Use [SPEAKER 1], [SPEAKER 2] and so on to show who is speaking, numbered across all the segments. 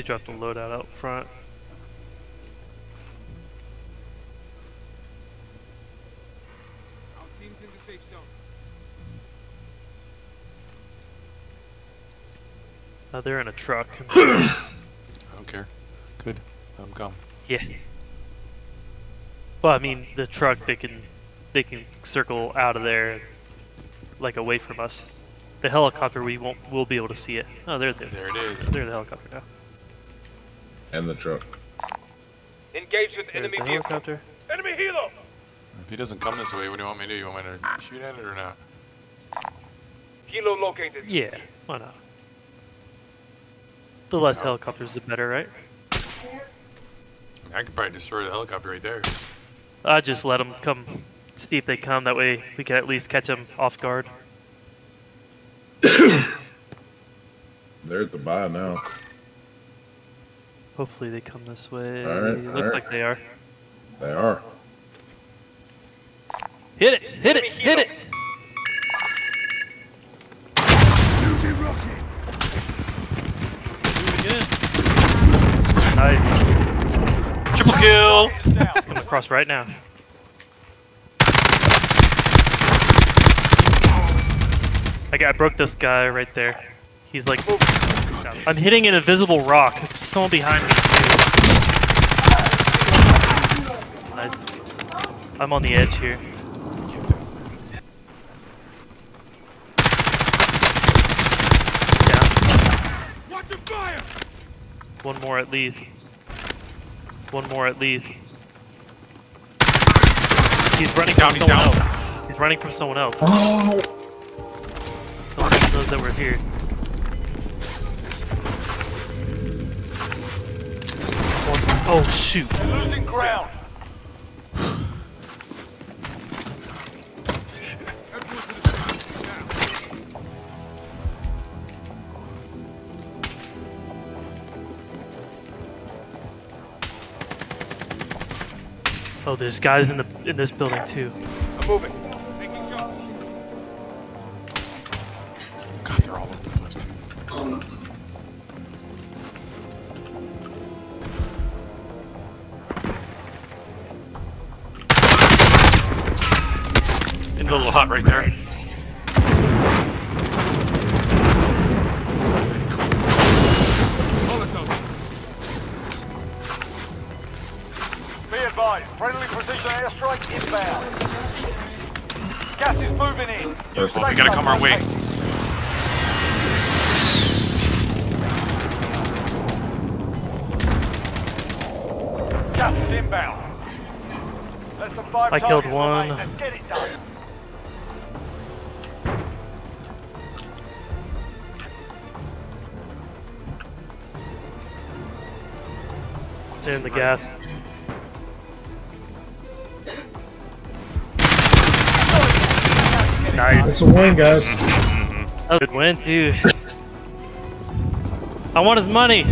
[SPEAKER 1] They
[SPEAKER 2] dropped a loadout out front.
[SPEAKER 3] Our team's in the safe zone.
[SPEAKER 2] Uh, they're in a truck.
[SPEAKER 1] I don't care. Good. I'm come.
[SPEAKER 2] yeah. Well, I mean, the truck they can they can circle out of there, like away from us. The helicopter we won't we'll be able to see it. Oh, they're there.
[SPEAKER 1] There it is.
[SPEAKER 2] They're the helicopter now.
[SPEAKER 4] And the truck.
[SPEAKER 3] Engage with
[SPEAKER 2] There's
[SPEAKER 3] enemy
[SPEAKER 2] the
[SPEAKER 3] vehicle.
[SPEAKER 2] helicopter.
[SPEAKER 3] Enemy helo.
[SPEAKER 1] If he doesn't come this way, what do you want me to do? You want me to shoot at it or not?
[SPEAKER 3] Helo located.
[SPEAKER 2] Yeah, why not? The less helicopters, the better, right?
[SPEAKER 1] I, mean, I could probably destroy the helicopter right there.
[SPEAKER 2] I just let them come, see if they come. That way we can at least catch them off guard.
[SPEAKER 4] They're at the buy now.
[SPEAKER 2] Hopefully they come this way.
[SPEAKER 4] Alright,
[SPEAKER 2] Looks
[SPEAKER 4] alright.
[SPEAKER 2] like they are.
[SPEAKER 4] They are.
[SPEAKER 2] Hit it! Hit it! Hit it! Nice.
[SPEAKER 1] Triple kill!
[SPEAKER 2] It's coming across right now. I got I broke this guy right there. He's like I'm hitting an invisible rock. Someone behind me too. Nice. I'm on the edge here. Down.
[SPEAKER 3] Watch your fire.
[SPEAKER 2] One more at least. One more at least. He's running
[SPEAKER 1] down,
[SPEAKER 2] from
[SPEAKER 1] he's
[SPEAKER 2] someone
[SPEAKER 1] down.
[SPEAKER 2] else. He's running from someone else. Someone else knows that we're here. Oh shoot.
[SPEAKER 3] Losing ground.
[SPEAKER 2] Oh, there's guys in the in this building too.
[SPEAKER 3] I'm moving.
[SPEAKER 1] In the little hut right there.
[SPEAKER 3] Molotov.
[SPEAKER 5] Be advised, friendly precision airstrike inbound. Gas is moving in. New
[SPEAKER 4] Perfect.
[SPEAKER 1] We gotta come our way.
[SPEAKER 5] located. Gas is inbound. Less than five
[SPEAKER 2] I killed
[SPEAKER 5] targets
[SPEAKER 2] one. In the gas. Nice.
[SPEAKER 6] It's a win, guys.
[SPEAKER 2] Oh, good win too. I want his money.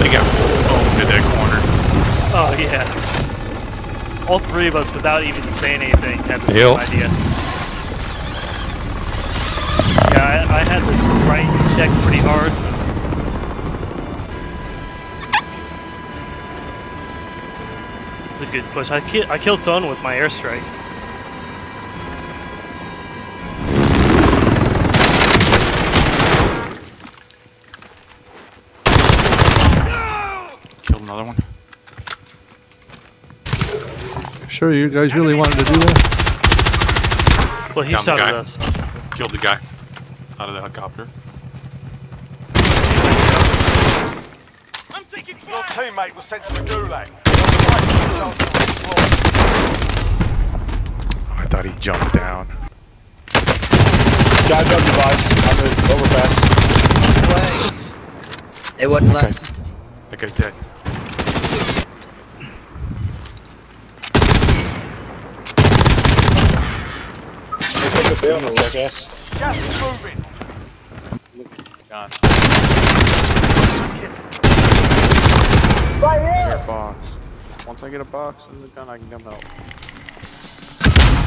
[SPEAKER 1] They got owned in that corner.
[SPEAKER 2] Oh yeah. All three of us, without even saying anything, had the
[SPEAKER 1] Yep.
[SPEAKER 2] same idea. Yeah, I, I had the right check pretty hard. It's a good push. I ki I killed someone with my airstrike.
[SPEAKER 1] Killed another one.
[SPEAKER 6] Sure, you guys really wanted to do that?
[SPEAKER 2] Well, he
[SPEAKER 1] Down the
[SPEAKER 2] shot at us.
[SPEAKER 1] Killed the guy out of the helicopter.
[SPEAKER 3] I'm taking
[SPEAKER 5] Your teammate was sent to the gulag.
[SPEAKER 1] Oh, I thought he jumped down.
[SPEAKER 7] Guy dug device on the overpass.
[SPEAKER 8] It wouldn't
[SPEAKER 1] That
[SPEAKER 8] let.
[SPEAKER 1] guy's, that guy's dead.
[SPEAKER 7] They take a bail, no jackass. Right here. A box. Once I get a box and the gun, I can come out.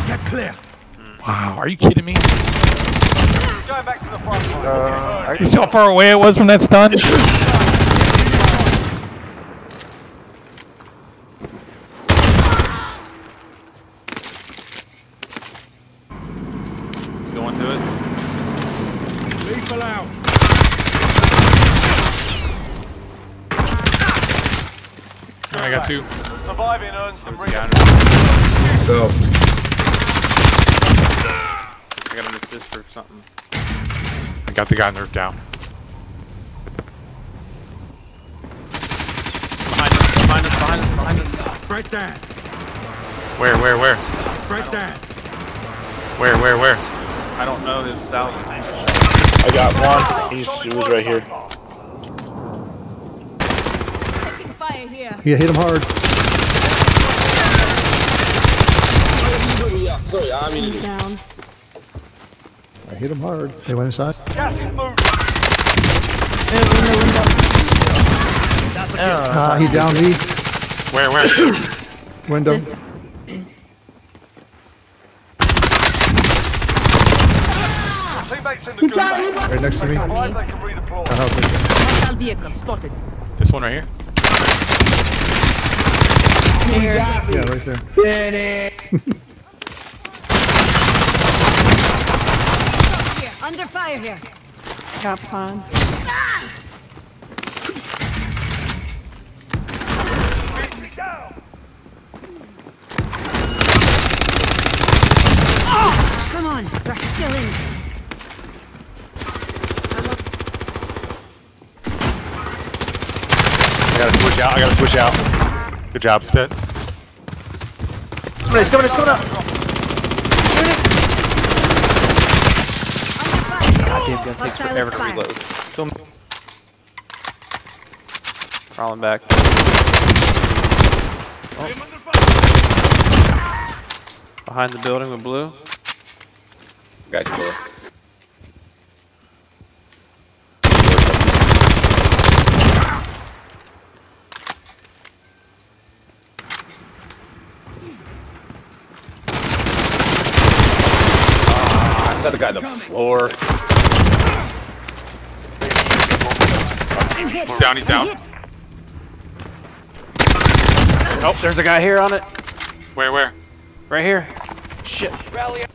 [SPEAKER 7] Get clear. Mm.
[SPEAKER 1] Wow, are you kidding me?
[SPEAKER 5] Going back to the front line.
[SPEAKER 7] Uh, okay. I...
[SPEAKER 1] You see how far away it was from that stun? got two.
[SPEAKER 5] Surviving earns them
[SPEAKER 7] There's a guy
[SPEAKER 5] re-
[SPEAKER 7] under-
[SPEAKER 4] So,
[SPEAKER 7] I got an assist for something.
[SPEAKER 1] I got the guy nerfed down.
[SPEAKER 7] Behind us, behind us, behind us, behind us.
[SPEAKER 3] Right there.
[SPEAKER 1] Where, where, where?
[SPEAKER 3] Right there.
[SPEAKER 1] Where, where, where?
[SPEAKER 7] I don't know, his south.
[SPEAKER 9] I got one. He's he was right here.
[SPEAKER 10] Taking fire here.
[SPEAKER 6] Yeah, hit him hard.
[SPEAKER 10] I'm down.
[SPEAKER 6] I hit him hard. They went inside.
[SPEAKER 5] Gas is moving.
[SPEAKER 6] Ah, he downed me.
[SPEAKER 1] Where, where?
[SPEAKER 6] Window.
[SPEAKER 5] Teammates in the gulag.
[SPEAKER 6] Right next to me.
[SPEAKER 5] Survive, they can redeploy.
[SPEAKER 6] I help him.
[SPEAKER 10] Hostile vehicle spotted.
[SPEAKER 1] this one right here?
[SPEAKER 10] Here.
[SPEAKER 6] Yeah, right there.
[SPEAKER 10] Here. Under fire here. Cap on. Come on, we're still in this.
[SPEAKER 9] I gotta switch out. I gotta switch out. Good job.
[SPEAKER 1] He's dead.
[SPEAKER 8] He's coming, he's coming up.
[SPEAKER 7] Goddamn gun takes forever to
[SPEAKER 10] expired.
[SPEAKER 7] reload. Still crawling back. Behind the building with blue.
[SPEAKER 9] Guy's door. Ah, I saw the guy on the floor.
[SPEAKER 1] He's down, he's down.
[SPEAKER 7] Oh, there's a guy here on it.
[SPEAKER 1] Where, where?
[SPEAKER 7] Right here. Shit. Rally.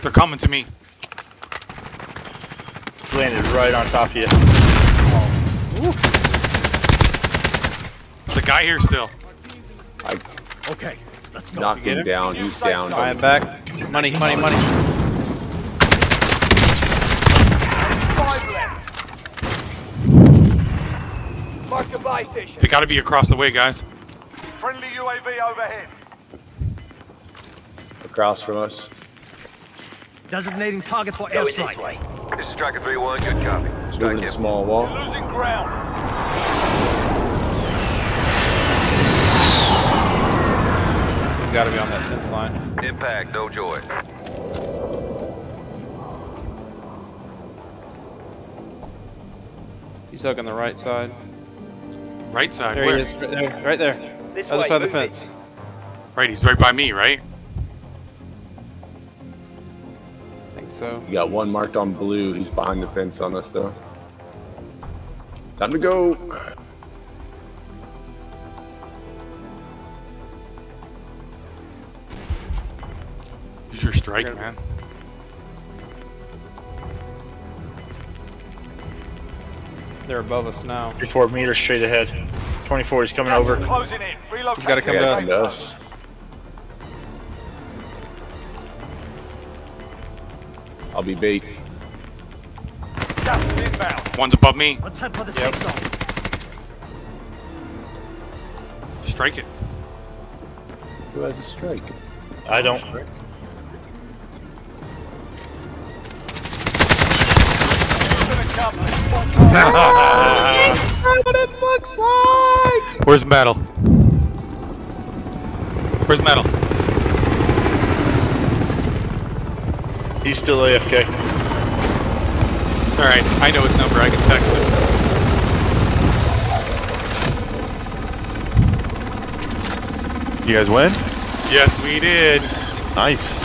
[SPEAKER 1] They're coming to me.
[SPEAKER 9] Landed right on top of you.
[SPEAKER 1] There's a guy here still.
[SPEAKER 3] Okay, let's go.
[SPEAKER 9] Knocked him down. He's down.
[SPEAKER 7] I am back. Money, money, money.
[SPEAKER 5] Mark the buy station.
[SPEAKER 1] They gotta be across the way, guys.
[SPEAKER 5] Friendly UAV overhead.
[SPEAKER 9] Across from us.
[SPEAKER 3] Designating target for airstrike.
[SPEAKER 5] This is Striker 3-1, good copy.
[SPEAKER 9] Moving a small wall.
[SPEAKER 5] Losing ground.
[SPEAKER 7] You gotta be on that fence line.
[SPEAKER 5] Impact, no joy.
[SPEAKER 7] He's hugging the right side.
[SPEAKER 1] Right side,
[SPEAKER 7] There
[SPEAKER 1] where?
[SPEAKER 7] he is, right there. Right there. Other side of the fence.
[SPEAKER 1] Right, he's right by me, right?
[SPEAKER 7] So.
[SPEAKER 9] You got one marked on blue. He's behind the fence on us though. Time to go.
[SPEAKER 1] Use your strike, man.
[SPEAKER 7] They're above us now.
[SPEAKER 9] 34 meters straight ahead. 24 is coming over.
[SPEAKER 5] Closing in. Relocate.
[SPEAKER 7] He's gotta come
[SPEAKER 9] Yeah,
[SPEAKER 7] to
[SPEAKER 9] I'll be bait.
[SPEAKER 5] Gas is inbound.
[SPEAKER 1] One's above me.
[SPEAKER 3] Let's head for the
[SPEAKER 7] Yep.
[SPEAKER 3] safe zone.
[SPEAKER 1] Strike it.
[SPEAKER 9] Who has a strike?
[SPEAKER 11] I don't.
[SPEAKER 1] Where's the battle? Where's Metal?
[SPEAKER 7] He's still AFK.
[SPEAKER 1] It's alright. I know his number. I can text him.
[SPEAKER 11] You guys win?
[SPEAKER 1] Yes, we did.
[SPEAKER 11] Nice.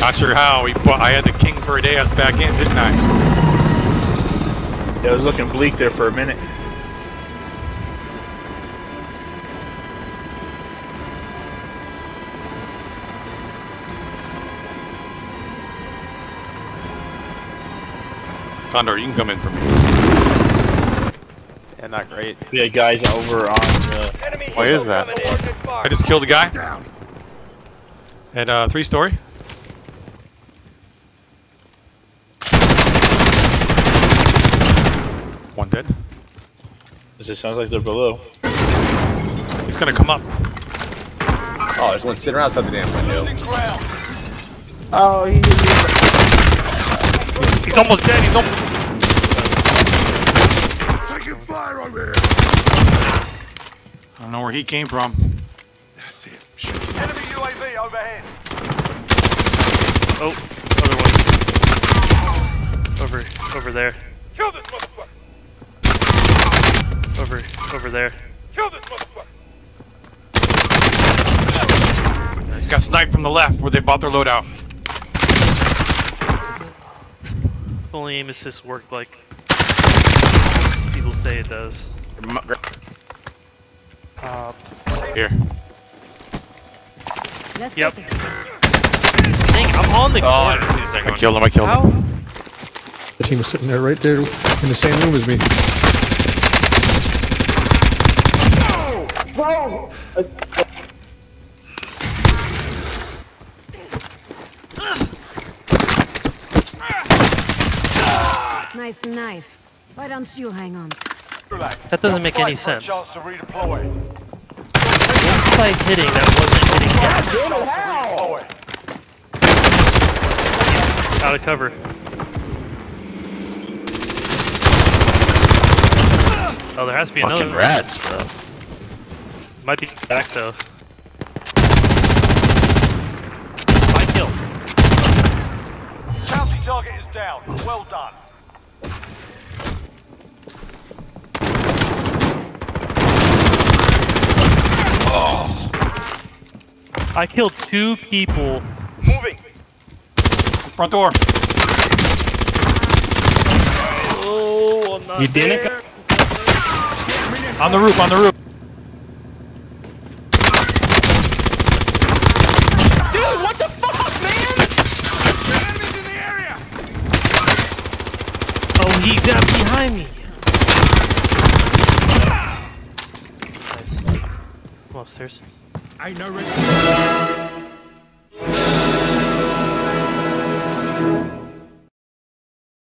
[SPEAKER 1] Not sure how. We, I had the king for a day us back in, didn't I?
[SPEAKER 7] Yeah, it was looking bleak there for a minute.
[SPEAKER 1] Condor, you can come in for me.
[SPEAKER 11] Yeah, not great.
[SPEAKER 7] Yeah, guys over on the.
[SPEAKER 11] Why is that?
[SPEAKER 1] I just killed a guy. At uh, three story. One dead.
[SPEAKER 7] It sounds like they're below.
[SPEAKER 1] He's gonna come up.
[SPEAKER 9] Oh, there's one sitting around outside the damn window.
[SPEAKER 6] Oh, he
[SPEAKER 1] He's almost dead. He's almost.
[SPEAKER 3] Taking fire over here.
[SPEAKER 1] I don't know where he came from.
[SPEAKER 3] That's it. Shit.
[SPEAKER 5] Enemy UAV overhead.
[SPEAKER 2] Oh, other ones. Over, over there.
[SPEAKER 5] Kill this motherfucker.
[SPEAKER 2] Over, over there.
[SPEAKER 5] Kill this motherfucker.
[SPEAKER 1] He got sniped from the left where they bought their loadout.
[SPEAKER 2] If only aim assist worked like people say it does. Uh,
[SPEAKER 1] Here.
[SPEAKER 10] Let's
[SPEAKER 2] Yep. dang, I'm on the
[SPEAKER 11] Oh, I see the
[SPEAKER 1] I killed him. I killed
[SPEAKER 2] How?
[SPEAKER 1] him.
[SPEAKER 6] The team was sitting there right there in the same room as me.
[SPEAKER 10] Nice knife. Why don't you hang on?
[SPEAKER 2] That doesn't make any
[SPEAKER 5] Fight for a
[SPEAKER 2] sense.
[SPEAKER 5] Chance to redeploy.
[SPEAKER 2] What's by hitting that wasn't hitting him? Out of cover. Oh, there has to be
[SPEAKER 11] Fucking
[SPEAKER 2] another.
[SPEAKER 11] rats, bro.
[SPEAKER 2] Might be back though. My kill.
[SPEAKER 5] Bounty target is down. Well done.
[SPEAKER 2] I killed two people.
[SPEAKER 5] Moving.
[SPEAKER 1] Front door.
[SPEAKER 2] Oh, I'm not
[SPEAKER 7] You didn't
[SPEAKER 2] there.
[SPEAKER 1] On the roof. On the roof. Dude, what the fuck, man? Enemies in the area.
[SPEAKER 2] Oh, he got behind me. Nice. I'm upstairs.
[SPEAKER 3] No reason.